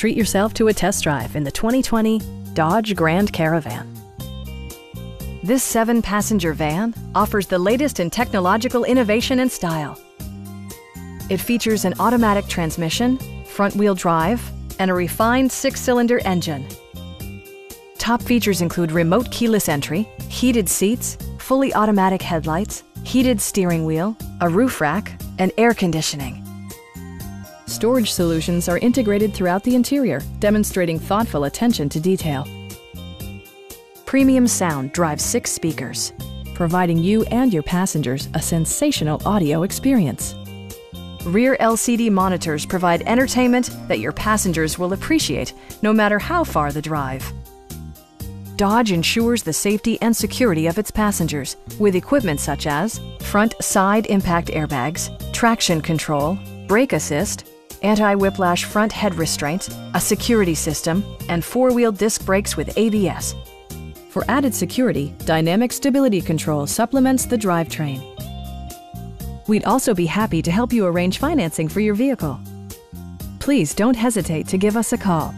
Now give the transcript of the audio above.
treat yourself to a test drive in the 2020 Dodge Grand Caravan. This seven passenger van offers the latest in technological innovation and style. It features an automatic transmission, front wheel drive, and a refined six cylinder engine. Top features include remote keyless entry, heated seats, fully automatic headlights, heated steering wheel, a roof rack, and air conditioning. Storage solutions are integrated throughout the interior, demonstrating thoughtful attention to detail. Premium sound drives six speakers, providing you and your passengers a sensational audio experience. Rear LCD monitors provide entertainment that your passengers will appreciate no matter how far the drive. Dodge ensures the safety and security of its passengers with equipment such as front side impact airbags, traction control, brake assist, anti-whiplash front head restraints, a security system, and four-wheel disc brakes with ABS. For added security, Dynamic Stability Control supplements the drivetrain. We'd also be happy to help you arrange financing for your vehicle. Please don't hesitate to give us a call